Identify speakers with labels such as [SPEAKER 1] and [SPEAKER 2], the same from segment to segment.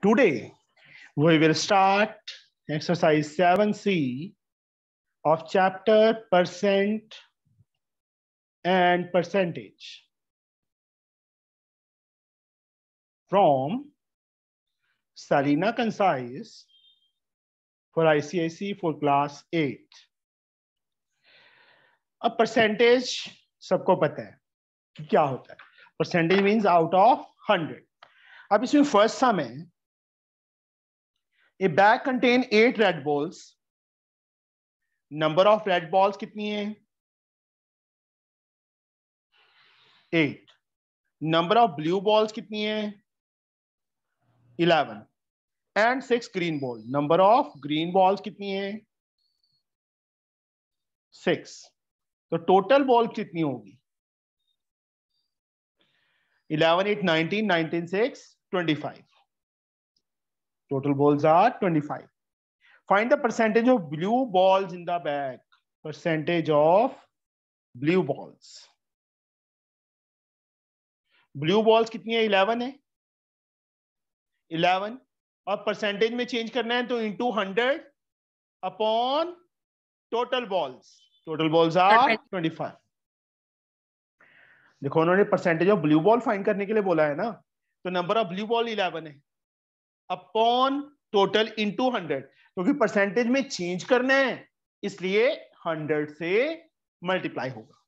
[SPEAKER 1] Today, we will start exercise 7C of chapter percent and percentage from Salina Concise for ICIC for class 8. अब percentage सबको पता है कि क्या होता है percentage means out of hundred अब इसमें फ़र्स्ट सम है a bag contain eight red balls number of red balls कितनी है? Eight number of blue balls कितनी है? Eleven and six green ball number of green balls कितनी है? Six तो टोटल बॉल कितनी होगी? Eleven eight nineteen nineteen six twenty five total balls are 25 find the percentage of blue balls in the bag. Percentage of blue balls. Blue balls कितनी है? 11 है. 11 और percentage में चेंज करना है तो into 100 upon total balls total balls are 25 देखो उन्होंने percentage of blue ball find करने के लिए बोला है ना? तो नंबर ऑफ़ ब्लू बॉल 11 है. अपॉन टोटल इंटू हंड्रेड क्योंकि परसेंटेज में चेंज करना है इसलिए हंड्रेड से मल्टीप्लाई होगा।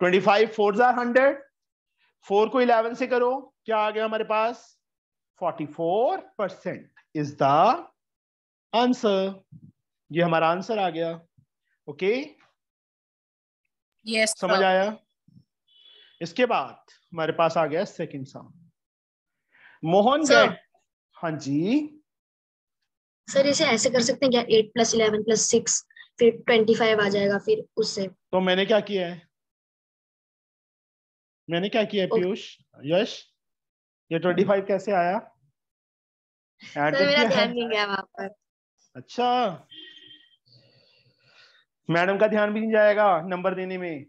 [SPEAKER 1] ट्वेंटी फाइव फोर जार हंड्रेड फोर को इलेवन से करो क्या आ गया हमारे पास? Forty four percent is the answer ये हमारा आंसर आ गया। Okay okay?
[SPEAKER 2] yes
[SPEAKER 1] समझ
[SPEAKER 2] sir.
[SPEAKER 1] आया? इसके बाद हमारे पास आ गया सेकंड सम मोहन. गेट हाँ जी।
[SPEAKER 3] सर इसे ऐसे कर सकते हैं क्या? Eight plus eleven plus six फिर ट्वेंटी फाइव आ जाएगा फिर उससे।
[SPEAKER 1] तो मैंने क्या किया है? मैंने क्या किया. पीयूष? यश? ये ट्वेंटी फाइव कैसे आया? ऐड
[SPEAKER 3] सर मेरा ध्यान नहीं गया वहाँ पर।
[SPEAKER 1] अच्छा। मैडम का ध्यान भी नहीं जाएगा नंबर देने में।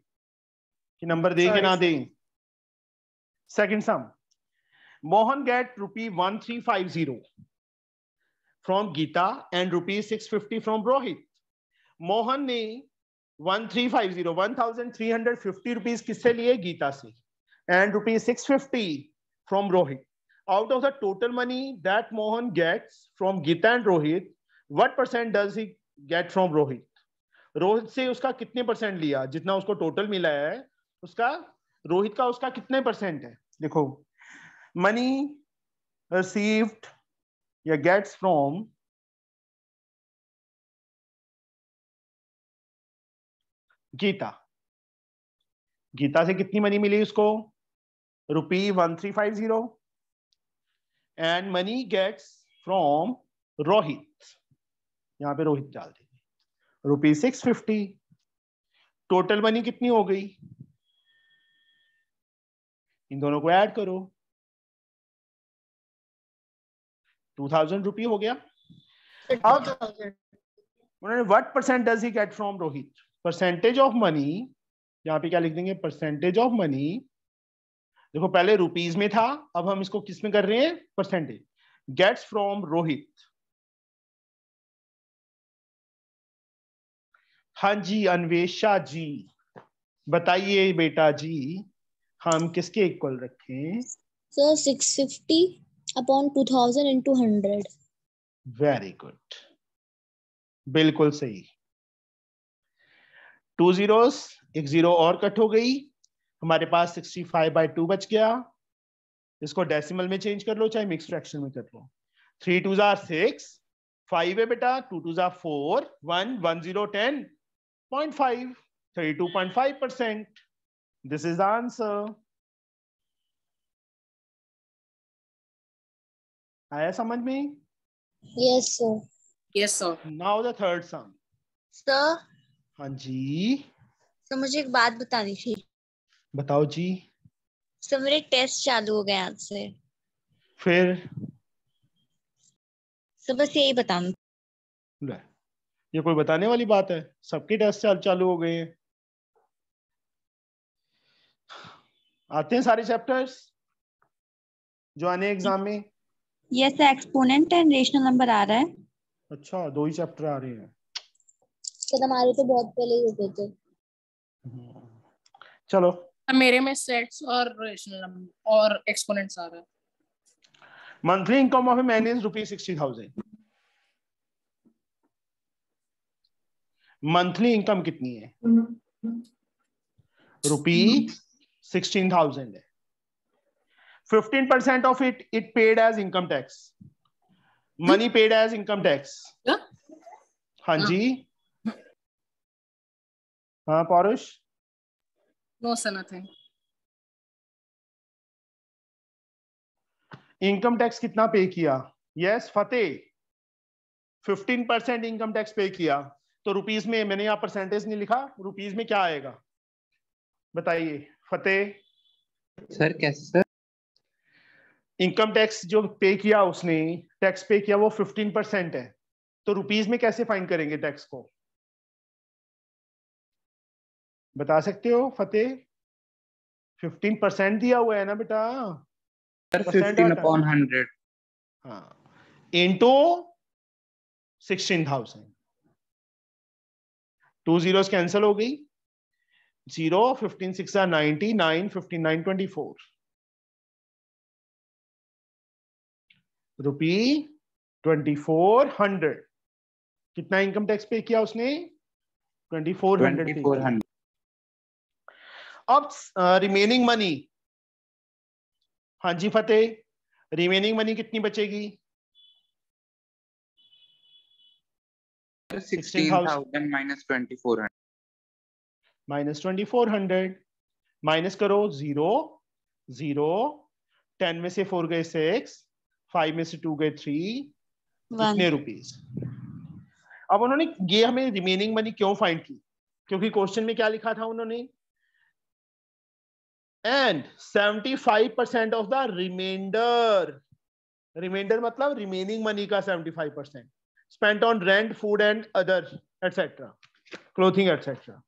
[SPEAKER 1] कि नंबर दे के ना दे। Second sum three five zero from Geeta and rupee six fifty from Rohit. Mohan ने one three five zero one thousand three hundred fifty rupees किससे लिए? गीता से। And rupee six fifty from Rohit. out of the total money that Mohan gets from Gita and Rohit, what percent does he get from Rohit? Rohit से उसका कितने percent लिया? जितना उसको total मिला है उसका रोहित का उसका कितने परसेंट है? देखो मनी रिसीव्ड या गेट्स फ्रॉम गीता गीता से कितनी मनी मिली उसको? Rupee one three five zero and money gets from Rohit यहाँ पे रोहित डाल देंगे। Rupee six fifty total money कितनी हो गई? इन दोनों को ऐड करो। टू थाउज़ेंड रुपी हो गया। उन्होंने what percent does he get from Rohit percentage of money यहाँ पे क्या लिख देंगे? परसेंटेज ऑफ़ मनी देखो पहले रुपीज़ में था अब हम इसको किसमें कर रहे हैं? परसेंटेज गेट्स फ्रॉम रोहित हाँ जी अन्वेषा जी। बताइए बेटा जी हम किसके इक्वल रखें?
[SPEAKER 4] Sir six fifty upon two thousand into hundred
[SPEAKER 1] very good बिल्कुल सही। टू जीरोस एक ज़ीरो और कट हो गई। हमारे पास सिक्सटी फाइव बाई टू बच गया। इसको डेसिमल में चेंज कर लो, चाहे मिक्स फ्रैक्शन में कर लो। थ्री टू जार सिक्स फाइव है बेटा। Two two jar four one one zero ten point five thirty two point five percent this is the answer आया समझ में?
[SPEAKER 4] Yes sir
[SPEAKER 2] yes sir.
[SPEAKER 1] Now the third sum
[SPEAKER 3] sir
[SPEAKER 1] हाँ जी।
[SPEAKER 3] Sir मुझे एक बात बतानी थी।
[SPEAKER 1] बताओ जी।
[SPEAKER 3] सर मेरे टेस्ट चालू हो गए आज से
[SPEAKER 1] फिर?
[SPEAKER 3] सर बस यही बताना।
[SPEAKER 1] ये कोई बताने वाली बात है? सबके टेस्ट चाल चालू हो गए हैं। आते हैं सारे चैप्टर्स जो आने एग्ज़ाम में?
[SPEAKER 2] ये sir exponent and rational number आ रहा है।
[SPEAKER 1] अच्छा दो ही चैप्टर आ रहे हैं।
[SPEAKER 4] सर हमारे तो बहुत पहले ही होते थे।
[SPEAKER 1] चलो।
[SPEAKER 5] मेरे में सेट्स और रेशनल नंबर और एक्सपोनेंट्स आ रहा है।
[SPEAKER 1] Monthly income of a man is rupee sixty thousand monthly income कितनी है? रुपीज़ सिक्सटीन थाउज़ेंड है। Fifteen percent of it it paid as income tax money paid as income tax
[SPEAKER 5] क्या?
[SPEAKER 1] हाँ जी। हाँ Paurush?
[SPEAKER 5] No sir nothing
[SPEAKER 1] income tax कितना pay किया? Yes Fateh fifteen percent income tax pay किया। तो rupees में मैंने यहाँ परसेंटेज नहीं लिखा रुपीज़ में क्या आएगा? बताइए फतेह
[SPEAKER 6] सर कैसे सर
[SPEAKER 1] इनकम टैक्स जो पे किया उसने टैक्स पे किया वो फिफ्टीन परसेंट है। तो रुपीज़ में कैसे फाइन करेंगे टैक्स को? बता सकते हो फतेह? फिफ्टीन परसेंट दिया हुआ है ना बेटा?
[SPEAKER 6] फिफ्टीन अपॉन हंड्रेड
[SPEAKER 1] हाँ। Into sixteen thousand two zero cancel हो गई। Zero fifteen six ninety nine fifteen nine twenty four rupee twenty four hundred. कितना इनकम टैक्स पे किया उसने? Twenty
[SPEAKER 6] four
[SPEAKER 1] hundred
[SPEAKER 6] four hundred.
[SPEAKER 1] अब रिमेनिंग मनी हाँ जी Fateh. Remaining money कितनी बचेगी?
[SPEAKER 6] Minus twenty four hundred.
[SPEAKER 1] Minus twenty four hundred. Minus करो zero. Zero. Ten में से फोर गए सिक्स। फाइव में से टू गए थ्री कितने रुपीस अब उन्होंने ये हमें रिमेनिंग मनी क्यों फाइंड की? क्योंकि क्वेश्चन में क्या लिखा था उन्होंने? And 75 percent of the reminder reminder मतलब रिमेनिंग मनी का 75 percent spent on rent food and other etcetera clothing etcetera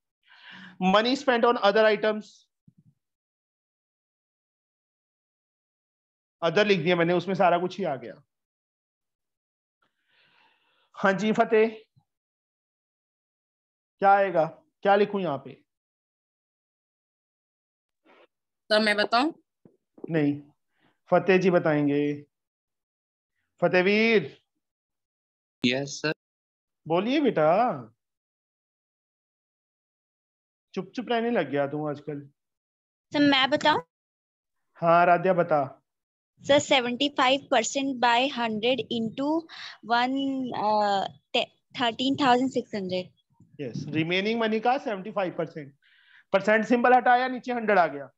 [SPEAKER 1] money spent on other items other लिख दिया मैंने उसमें सारा कुछ ही आ गया। हाँ जी फतेह। क्या आएगा? क्या लिखूं यहाँ पे?
[SPEAKER 5] सर मैं बताऊँ?
[SPEAKER 1] नहीं। फतेह जी बताएँगे। फतेहवीर
[SPEAKER 6] यस सर
[SPEAKER 1] बोलिए बेटा। चुप चुप रहने लग गया तू आजकल।
[SPEAKER 2] सर मैं बताऊँ?
[SPEAKER 1] हाँ राध्या बता।
[SPEAKER 2] By hundred into one thirteen thousand six hundred
[SPEAKER 1] yes remaining money का 75 परसेंट परसेंट सिंबल हटाया, नीचे हंड्रेड आ गया.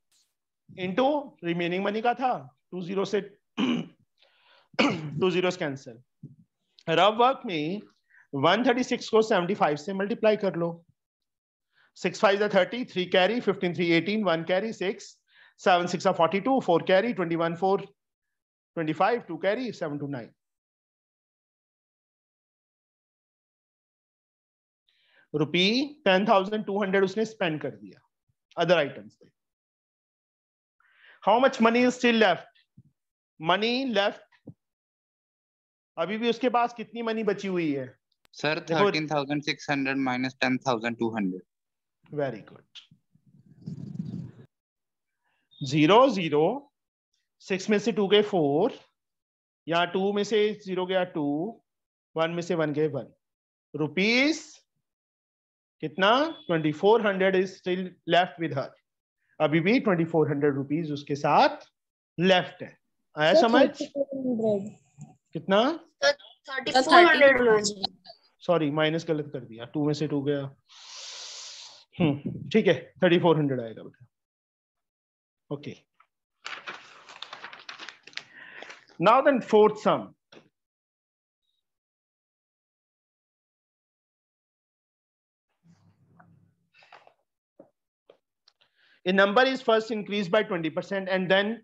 [SPEAKER 1] रिमेनिंग मनी का था टू ज़ीरो से two zero cancel rough work में 136 को 75 से मल्टीप्लाई कर लो. Six five thirty three carry fifteen three eighteen one carry six seven six forty two four carry twenty one four twenty five two carry seven two nine rupee ten thousand two hundred उसने spend कर दिया other items पे। How much money is still left money left अभी भी उसके पास कितनी money बची हुई है? Sir
[SPEAKER 6] thirteen thousand six hundred minus ten thousand two hundred
[SPEAKER 1] very good zero zero six में से टू गए फोर यहाँ टू में से ज़ीरो गया टू वन में से वन गए वन। रुपीज़ कितना? Twenty four hundred is still left with her अभी भी ट्वेंटी फोर हंड्रेड रुपीज़ उसके साथ लेफ़्ट है। आया समझ? कितना? सॉरी माइनस गलत कर दिया। टू में से टू गया। हम्म ठीक है थर्टी फोर हंड्रेड आएगा बेटा। Okay Now then fourth sum a number is first increased by 20% and then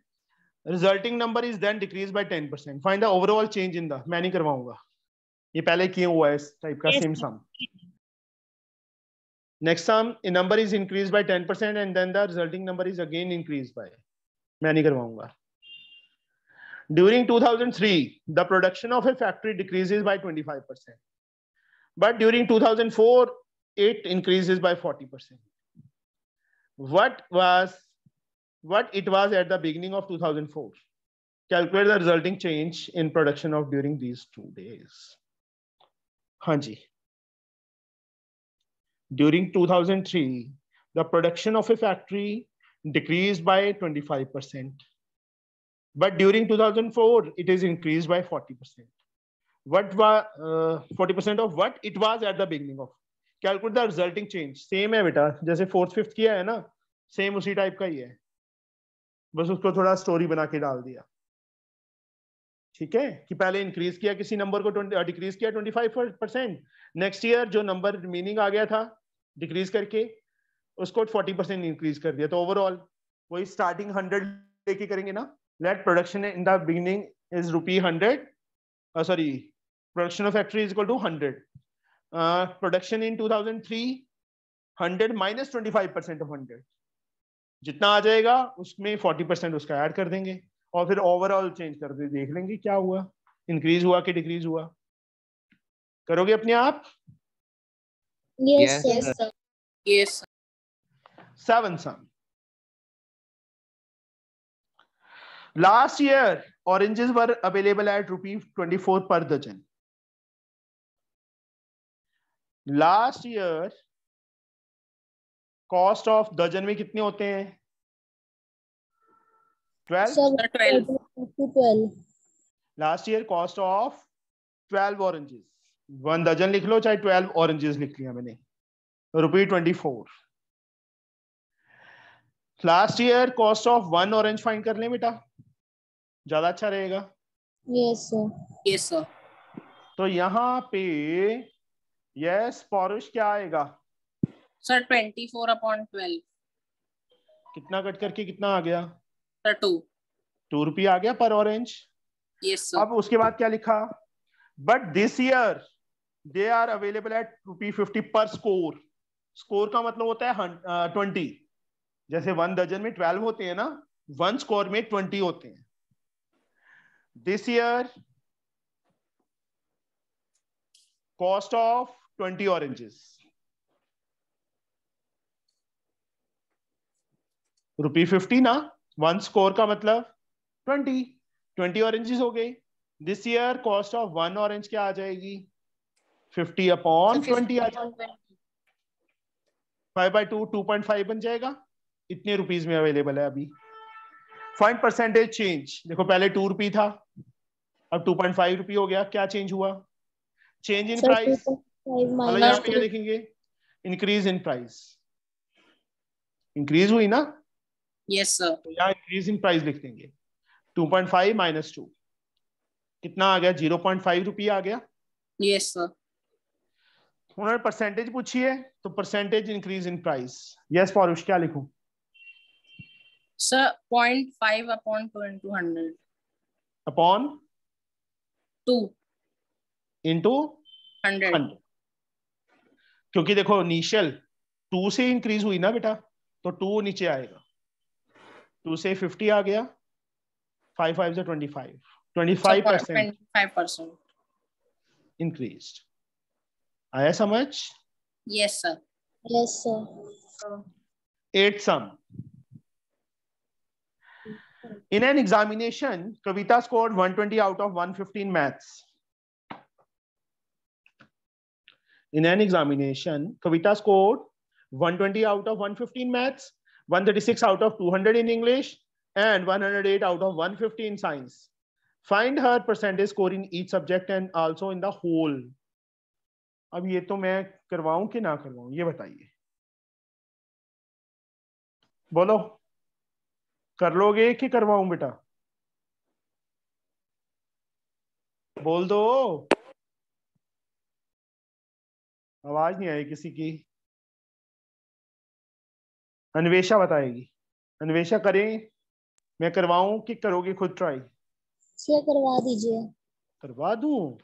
[SPEAKER 1] resulting number is then decreased by 10% find the overall change in the मैं नहीं करवाऊंगा ये पहले किए हुआ है इस टाइप का
[SPEAKER 2] Yes.
[SPEAKER 1] Same sum next sum a number is increased by 10% and then the resulting number is again increased by मैं नहीं करवाऊंगा During 2003, the production of a factory decreases by 25%. But during 2004, it increases by 40%. What was what it was at the beginning of 2004? Calculate the resulting change in production of during these two days. Hanji. During 2003, the production of a factory decreased by 25%. But during 2004, it is increased by 40%. What was uh, 40% of what? It was at the beginning of? Calculate the resulting change. Same है बेटा जैसे fourth fifth किया है ना same उसी type का ही है. बस उसको थोड़ा स्टोरी बना के डाल दिया. ठीक है? कि पहले इंक्रीज किया किसी नंबर को डिक्रीज किया 25 परसेंट नेक्स्ट ईयर जो नंबर मीनिंग आ गया था डिक्रीज करके उसको 40 परसेंट इंक्रीज कर दिया. तो ओवरऑल वही स्टार्टिंग 100 लेके करेंगे ना? Net production in the beginning is rupee 100 uh, sorry production of factory is equal to 100 uh, production in 2003 100 minus 25 percent of 100 जितना आ जाएगा उसमें 40 परसेंट उसका ऐड कर देंगे और फिर ओवरऑल चेंज कर दे देख लेंगे क्या हुआ इंक्रीज हुआ कि डिक्रीज हुआ करोगे अपने आप
[SPEAKER 4] yes,
[SPEAKER 6] Yes,
[SPEAKER 4] sir.
[SPEAKER 3] yes sir
[SPEAKER 1] last year oranges were available at rupee twenty four per दर्जन लास्ट ईयर कॉस्ट ऑफ़ दर्जन में कितने होते हैं?
[SPEAKER 4] Twelve
[SPEAKER 1] last year cost of twelve oranges one दर्जन लिख लो चाहे ट्वेल्व ऑरेंजेस लिख लिया मैंने। Rupee twenty four last year cost of one orange find कर ले बेटा। ज़्यादा अच्छा रहेगा
[SPEAKER 4] Yes, sir.
[SPEAKER 5] Yes, sir.
[SPEAKER 1] तो यहाँ पे यस पौरुष क्या आएगा
[SPEAKER 5] Sir, 24 upon 12.
[SPEAKER 1] कितना कट करके कितना आ गया
[SPEAKER 5] Sir, 2.
[SPEAKER 1] टू रुपी आ गया पर ऑरेंज
[SPEAKER 5] Yes, sir.
[SPEAKER 1] अब उसके बाद क्या लिखा but this year they are available at rupee fifty per score score का मतलब होता है ट्वेंटी जैसे वन दर्जन में ट्वेल्व होते हैं ना वन स्कोर में ट्वेंटी होते हैं this year cost of twenty oranges rupee fifty ना वन स्कोर का मतलब ट्वेंटी ट्वेंटी ऑरेंजेस हो गए this year cost of one orange क्या आ जाएगी फिफ्टी अपॉन ट्वेंटी आ जाएगा five by two two point five बन जाएगा इतने रुपीज़ में अवेलेबल है अभी फाइंड परसेंटेज चेंज देखो पहले टू रुपी था अब टू पॉइंट फाइव रुपी हो गया क्या चेंज हुआ? चेंज इन प्राइस
[SPEAKER 4] 2.5
[SPEAKER 1] मतलब यहाँ पे क्या
[SPEAKER 4] 2.
[SPEAKER 1] लिखेंगे इंक्रीज इन प्राइस इंक्रीज हुई ना?
[SPEAKER 5] Yes, sir.
[SPEAKER 1] तो यहाँ इंक्रीज इन प्राइस लिख देंगे। 2.5 माइनस टू कितना आ गया? 0.5 रुपये आ गया।
[SPEAKER 5] Yes, sir.
[SPEAKER 1] उन्होंने परसेंटेज पूछी है तो percentage increase in price yes Paurush क्या लिखूं?
[SPEAKER 5] Sir, 0.5 upon 2 into 100.
[SPEAKER 1] Upon
[SPEAKER 5] 2.
[SPEAKER 1] Into
[SPEAKER 5] 100.
[SPEAKER 1] Hundred क्योंकि देखो इनिशियल टू से इंक्रीज हुई ना बेटा तो टू नीचे आएगा टू से फिफ्टी आ गया फाइव फाइव से twenty five twenty five percent
[SPEAKER 5] 25%.
[SPEAKER 1] Increase आया समझ
[SPEAKER 5] Yes, sir.
[SPEAKER 4] Yes, sir.
[SPEAKER 1] eighth sum. In an examination, Kavita scored 120 out of 115 maths. In an examination, Kavita scored 120 out of 115 maths, 136 out of 200 in English, and 108 out of 150 in science. Find her percentage score in each subject and also in the whole. अब ये तो मैं करवाऊं कि ना करवाऊं ये बताइए बोलो कर लोगे कि करवाऊं बेटा? बोल दो। आवाज़ नहीं आई किसी की। अन्वेषा बताएगी। अन्वेषा करें मैं करवाऊं कि करोगे खुद ट्राई
[SPEAKER 4] करवा दीजिए.
[SPEAKER 1] करवा दूँ?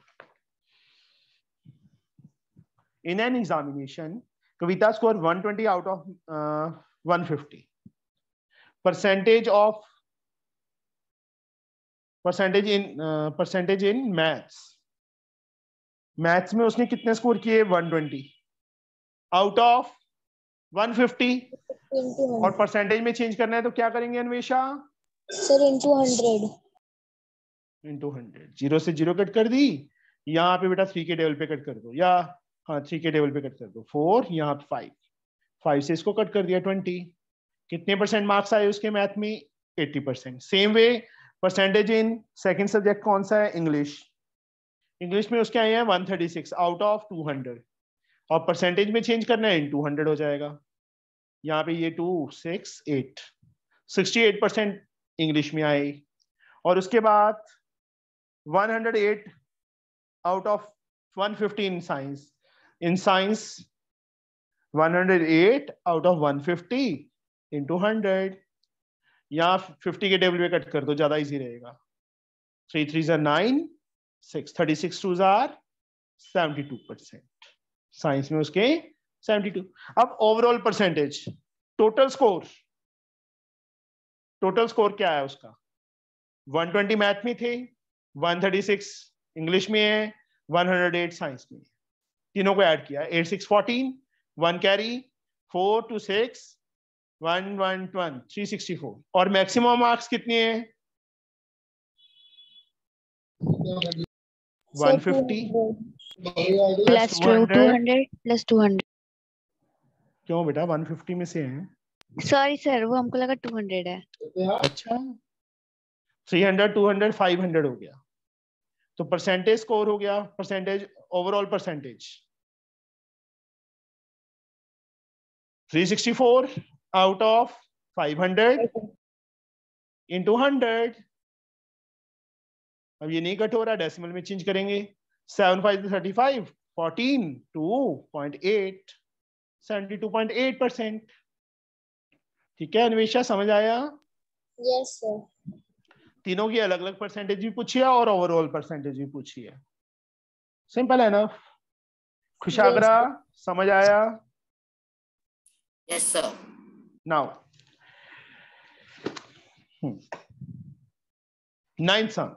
[SPEAKER 1] In an examination kavita scored 120 out of uh, 150 percentage of percentage in percentage in maths maths में उसने कितने स्कोर किए? 120 आउट ऑफ़ 150
[SPEAKER 4] into
[SPEAKER 1] और परसेंटेज में चेंज करना है तो क्या करेंगे Anvesha?
[SPEAKER 4] Sir into hundred.
[SPEAKER 1] Into hundred zero से ज़ीरो कट कर दी? यहाँ पे बेटा थ्री के टेबल पे कट कर दो. या हाँ थ्री के टेबल पे कट कर दो. फोर यहाँ पे फाइव फाइव से इसको कट कर दिया ट्वेंटी कितने परसेंट मार्क्स आए उसके मैथ में? Eighty percent same way percentage in second subject कौन सा है? इंग्लिश इंग्लिश में उसके आए हैं one thirty six out of two hundred और परसेंटेज में चेंज करना है इन टू हंड्रेड हो जाएगा. यहाँ पे ये two six eight sixty eight percent English में आए. और उसके बाद 108 out of 150 in science. In science, 108 out of 150 into 100. यहाँ 50 के टेबल पे कट कर दो, ज़्यादा इजी रहेगा। Three three jar nine, six thirty six two jar seventy two percent. Science में उसके 72 अब overall percentage total score total score क्या है उसका? 120 मैथ में थे 136 इंग्लिश में है 108 साइंस में है। तीनों को ऐड किया 8 6 14 वन कैरी 4 टू 6 1 1 1 364 और मैक्सिमम मार्क्स कितने हैं? 150
[SPEAKER 4] 200.
[SPEAKER 2] plus two,
[SPEAKER 1] 200.
[SPEAKER 2] 200 plus 200
[SPEAKER 1] क्यों बेटा? 150 में से हैं।
[SPEAKER 2] सॉरी सर वो हमको लगा 200 है।
[SPEAKER 1] अच्छा। 300 200 500 हो गया। तो परसेंटेज स्कोर हो गया percentage overall percentage 364 out of 500 into hundred अब ये नहीं कट हो रहा डेसिमल में चेंज करेंगे। Seven five thirty five fourteen two point eight seventy two point eight percent ठीक है अन्वेषा समझ आया?
[SPEAKER 4] Yes sir.
[SPEAKER 1] तीनों की अलग अलग परसेंटेज भी पूछी है और ओवरऑल परसेंटेज भी पूछी है। सिंपल है ना खुशागरा समझ आया?
[SPEAKER 7] Yes, sir.
[SPEAKER 1] Now hmm. ninth sum.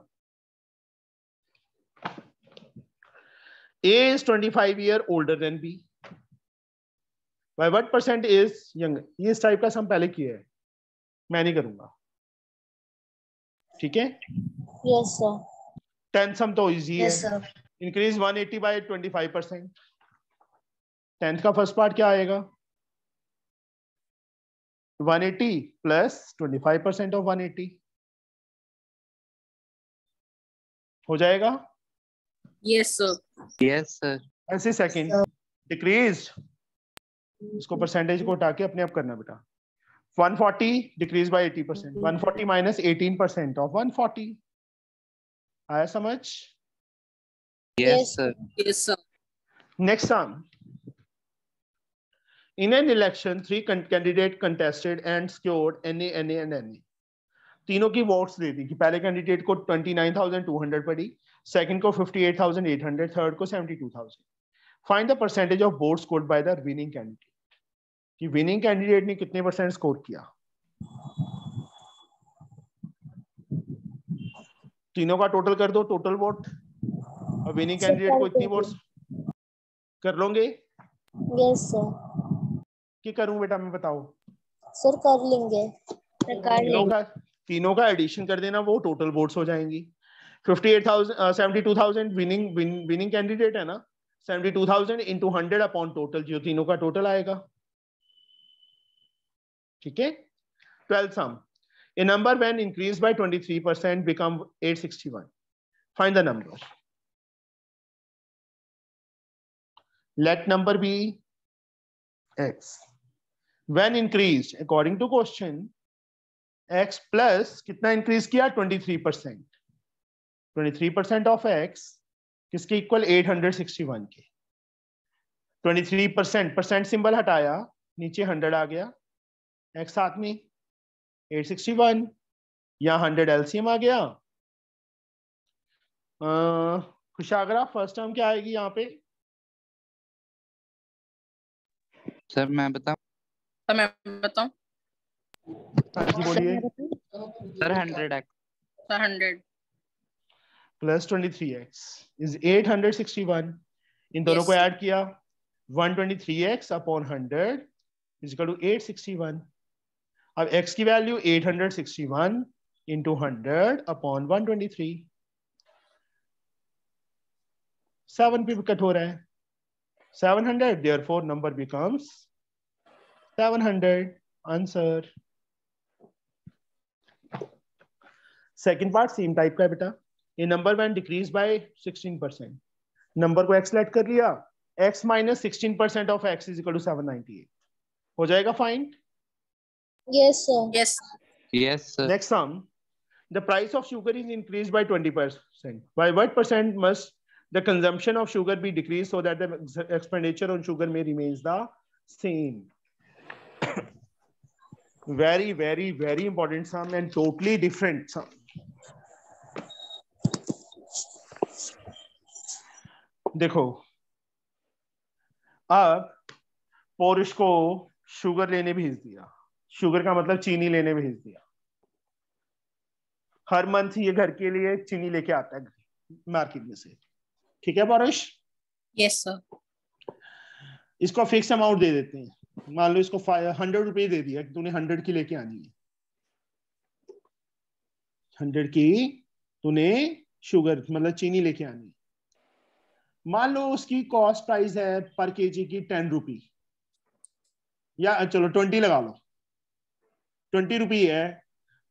[SPEAKER 1] A is 25 year older than b. By what percent is younger? ये इस टाइप का सम पहले किया है। मैं नहीं करूँगा। ठीक है?
[SPEAKER 4] Yes sir.
[SPEAKER 1] टेंथ सम तो इजी
[SPEAKER 3] यस
[SPEAKER 1] है
[SPEAKER 3] sir
[SPEAKER 1] increase 180 by 25 percent tenth का फ़र्स्ट पार्ट क्या आएगा? 180 प्लस 25 परसेंट ऑफ़ 180 हो जाएगा
[SPEAKER 5] Yes, sir.
[SPEAKER 6] Yes, sir.
[SPEAKER 1] ऐसे सेकंड डिक्रीज इसको परसेंटेज को हटा के अपने आप करना बेटा 140 decrease by 80 percent 140 minus 18 percent of 140 आया समझ
[SPEAKER 6] Yes. sir.
[SPEAKER 5] Yes, sir.
[SPEAKER 1] Next sum. An election, three con- candidate contested and secured NA, NA and NA. तीनों की वोट्स दे दी कि पहले कैंडिडेट को 29,200 पड़ी सेकंड को 58,800 थर्ड को 72,000 find the percentage of vote scored by the winning candidate कि विनिंग कैंडिडेट ने कितने परसेंट स्कोर किया? तीनों का टोटल कर दो टोटल वोट विनिंग कैंडिडेट को इतनी वोट्स कर लोगे?
[SPEAKER 4] Yes sir.
[SPEAKER 1] कि करूँ बेटा मैं बताओ?
[SPEAKER 4] sir कर लेंगे।
[SPEAKER 2] सर
[SPEAKER 1] तीनों का तीनों का एडिशन कर देना वो टोटल वोट्स हो जाएँगी। 58,000 72,000 विनिंग विनिंग कैंडिडेट है ना? 72,000 इनटू 100 अपॉन टोटल जो तीनों का टोटल आएगा। ठीक है? 12th sum. A number when increased by 23% become 861 find the number. Let number be x. when increased according to question x plus कितना इंक्रीज किया? 23 percent twenty percent of x किसके equal 861 के. 23 परसेंट परसेंट सिंबल हटाया नीचे 100 आ गया. X साथ में 861 यहाँ 100 एलसीएम आ गया. अह, खुशागरा फ़र्स्ट टर्म क्या आएगी यहाँ पे?
[SPEAKER 6] सर मैं बताऊँ?
[SPEAKER 5] सर मैं बताऊँ?
[SPEAKER 6] हंड्रेड
[SPEAKER 5] हाँ
[SPEAKER 1] बोलिए। Sir 100x sir 100 plus 23x is 861 इन दोनों को ऐड किया। 123x upon 100 is equal to 861 अब x की वैल्यू 861 into 100 upon 123 7 पे कट हो रहा है। 700 therefore number becomes 700 answer second part same type का है बेटा ये number when decrease by 16 percent number को एक्स लेट कर लिया x minus sixteen percent of x is equal to seven ninety eight हो जाएगा find
[SPEAKER 4] yes
[SPEAKER 5] yes
[SPEAKER 6] yes
[SPEAKER 1] next sum the price of sugar is increased by 20%. By what percent must the consumption of sugar be decreased so that the expenditure on sugar may remains the same? Very very very important sum and totally different sum. देखो अब पोरिश को sugar लेने भेज दिया। Sugar का मतलब चीनी लेने भेज दिया। हर मंथ ये घर के लिए चीनी लेके आता है मार्केट में से। ठीक है पौरुष
[SPEAKER 5] Yes, sir.
[SPEAKER 1] इसको फिक्स अमाउंट दे देते हैं। मान लो इसको हंड्रेड रुपए दे दिया कि तूने हंड्रेड की लेके आनी है। हंड्रेड की तूने शुगर मतलब चीनी लेके आनी मान लो उसकी कॉस्ट प्राइस है पर केजी की टेन रुपी या चलो ट्वेंटी लगा लो। ट्वेंटी रुपी है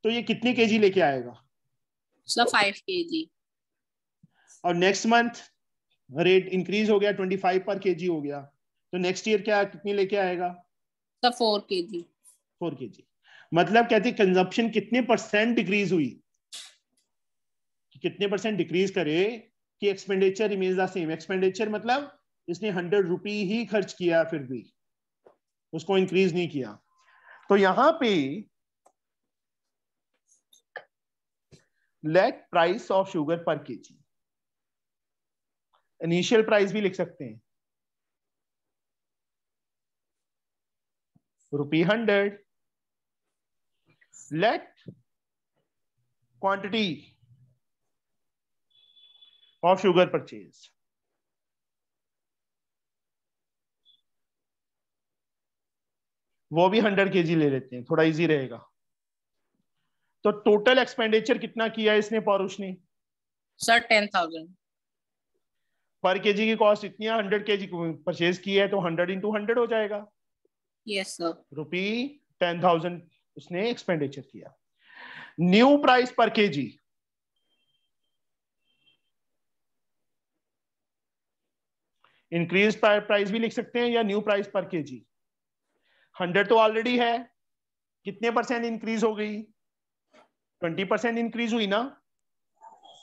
[SPEAKER 1] तो ये कितनी केजी लेके आएगा?
[SPEAKER 5] Sir, five kg.
[SPEAKER 1] और नेक्स्ट मंथ रेट इंक्रीज हो गया ट्वेंटी फाइव पर केजी हो गया। तो नेक्स्ट ईयर क्या कितनी लेके आएगा?
[SPEAKER 5] फोर के जी
[SPEAKER 1] फोर के जी मतलब कहते कंजप्शन कितने परसेंट डिक्रीज हुई? कि कितने परसेंट डिक्रीज करे कि expenditure remains the same expenditure मतलब इसने हंड्रेड रुपी ही खर्च किया फिर भी। उसको इंक्रीज नहीं किया। तो यहाँ पे let price of sugar per kg initial price भी लिख सकते हैं। Rupee 100 let quantity of sugar purchase. वो भी 100 केजी ले लेते हैं थोड़ा इजी रहेगा। तो टोटल एक्सपेंडिचर कितना किया इसने पौरुष ने?
[SPEAKER 5] Sir ten thousand
[SPEAKER 1] per KG की कॉस्ट इतनी है हंड्रेड केजी परचेज की है तो हंड्रेड इंटू हंड्रेड हो जाएगा. रुपी टेन थाउज़ेंड उसने एक्सपेंडिचर किया। New price per kg increase price भी लिख सकते हैं या new price per kg hundred तो ऑलरेडी है। कितने परसेंट इंक्रीज हो गई? ट्वेंटी परसेंट इंक्रीज हुई ना?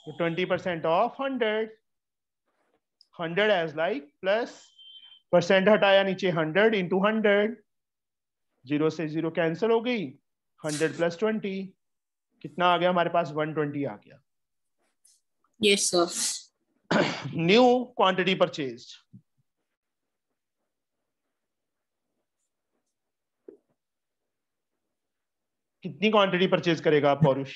[SPEAKER 1] Twenty percent of hundred hundred as like plus percent हटाया नीचे हंड्रेड इंटू हंड्रेड ज़ीरो से ज़ीरो कैंसिल हो गई हंड्रेड प्लस ट्वेंटी कितना आ गया हमारे पास? वन ट्वेंटी आ गया।
[SPEAKER 5] Yes, sir.
[SPEAKER 1] New quantity purchase कितनी क्वांटिटी परचेज करेगा आप Paurush?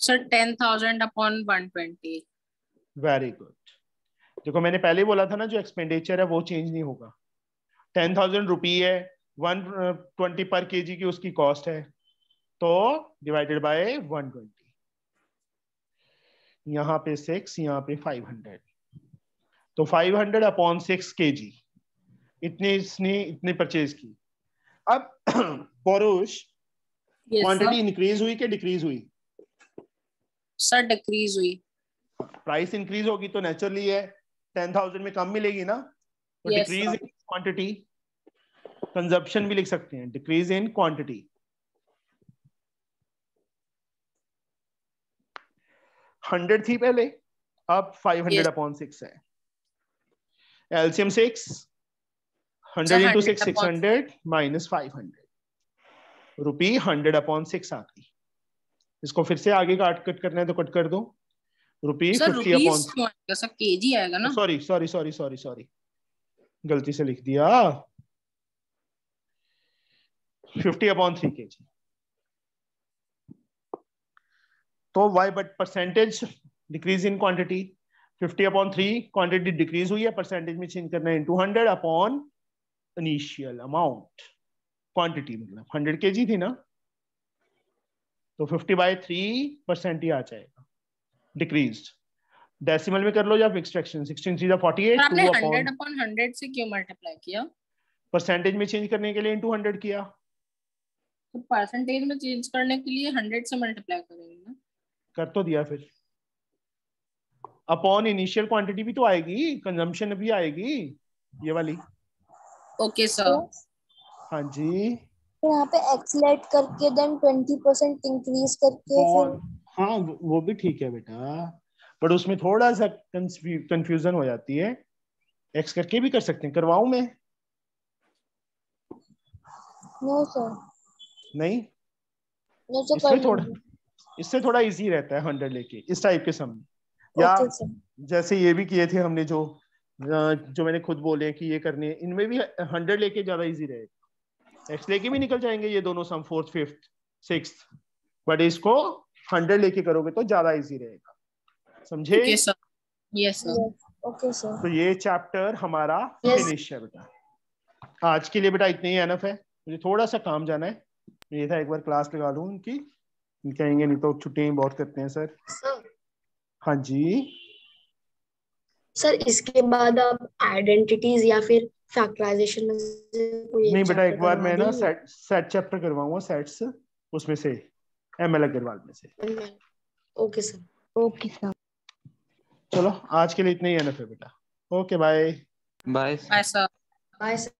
[SPEAKER 5] Sir, ten thousand upon one twenty.
[SPEAKER 1] Very good देखो मैंने पहले बोला था ना जो एक्सपेंडिचर है वो चेंज नहीं होगा। टेन थाउज़ेंड रुपी है वन ट्वेंटी पर के की उसकी कॉस्ट है तो डिवाइडेड बाय वन ट्वेंटी यहाँ पे सिक्स यहाँ पे फाइव हंड्रेड तो five hundred upon six kg इतने इसने इतने परचेज की। अब पौरुष क्वांटिटी इंक्रीज हुई कि डिक्रीज हुई?
[SPEAKER 5] Sir, decrease हुई.
[SPEAKER 1] प्राइस इंक्रीज होगी तो नेचुरली है। टेन थाउज़ेंड में कम मिलेगी ना? तो डिक्रीज क्वांटिटी कंजप्शन भी लिख सकते हैं डिक्रीज इन क्वांटिटी हंड्रेड थी पहले अब फाइव हंड्रेड अपॉन सिक्स है। LCM six
[SPEAKER 5] hundred
[SPEAKER 1] into six
[SPEAKER 5] six
[SPEAKER 1] hundred minus five hundred rupee hundred upon six आ गई। इसको फिर से आगे काट कट करना है तो कट कर दो।
[SPEAKER 5] Rupee fifty upon
[SPEAKER 1] sorry sorry sorry sorry sorry गलती से लिख दिया। Fifty upon three K G. तो why but percentage decrease in quantity 50 upon three quantity decrease हुई है परसेंटेज में चेंज करना है into hundred upon initial amount quantity मतलब हंड्रेड के जी थी ना? तो 50 बाय थ्री परसेंट ही आ जाएगा। डिक्रीज डेसिमल में कर लो या फ्रैक्शन 16 थ्री फोर्टी एट
[SPEAKER 5] आपने
[SPEAKER 1] two
[SPEAKER 5] hundred
[SPEAKER 1] upon
[SPEAKER 5] upon hundred से क्यों मल्टीप्लाई किया?
[SPEAKER 1] परसेंटेज में चेंज करने के लिए इनटू हंड्रेड किया।
[SPEAKER 5] तो परसेंटेज में चेंज करने के लिए हंड्रेड से मल्टीप्लाई करेंगे ना।
[SPEAKER 1] कर तो दिया फिर। अपॉन इनिशियल क्वांटिटी भी तो आएगी कंजम्पशन भी आएगी ये वाली।
[SPEAKER 5] ओके सर
[SPEAKER 1] हाँ जी।
[SPEAKER 4] तो यहाँ पे एक्सलेट करके देन ट्वेंटी परसेंट इंक्रीज करके
[SPEAKER 1] और
[SPEAKER 4] फिर
[SPEAKER 1] हाँ वो वो भी ठीक है बेटा। बट उसमें थोड़ा सा कंफ्यूजन हो जाती है। एक्स करके भी कर सकते हैं करवाऊं मैं?
[SPEAKER 4] नो सर
[SPEAKER 1] नहीं?
[SPEAKER 4] सर
[SPEAKER 1] इसमें थोड़ा इससे थोड़ा इजी रहता है हंड्रेड लेके इस टाइप के सम या जैसे ये भी किए थे हमने जो जो मैंने खुद बोले कि ये करने हैं, इनमें भी हंड्रेड लेके ज़्यादा इजी रहेगा एक्स लेके भी निकल जाएँगे ये दोनों some fourth fifth six but इसको हंड्रेड लेके करोगे तो ज़्यादा इजी रहेगा। समझे?
[SPEAKER 5] Okay sir yes sir
[SPEAKER 4] okay sir
[SPEAKER 1] तो ये चैप्टर हमारा
[SPEAKER 3] Yes.
[SPEAKER 1] फिनिश है बेटा। आज के लिए बेटा इतने ही एनफ है। मुझे थोड़ा सा काम जाना है। ये था एक बार क्लास लगा लूँ उनकी। कहेंगे नहीं तो छुट्टियाँ बहुत करते हैं सर
[SPEAKER 3] सर
[SPEAKER 1] हाँ जी।
[SPEAKER 3] सर इसके बाद आप आइडेंटिटीज या फिर फैक्टराइजेशन में
[SPEAKER 1] नहीं बेटा एक बार मैं ना सेट सेट चैप्टर करवाऊँगा सेट्स उसमें से एम एल अग्रवाल में से।
[SPEAKER 3] ओके सर
[SPEAKER 2] ओके सर
[SPEAKER 1] चलो आज के लिए इतना ही है ना फिर बेटा। Okay bye
[SPEAKER 6] bye
[SPEAKER 5] bye sir
[SPEAKER 3] bye sir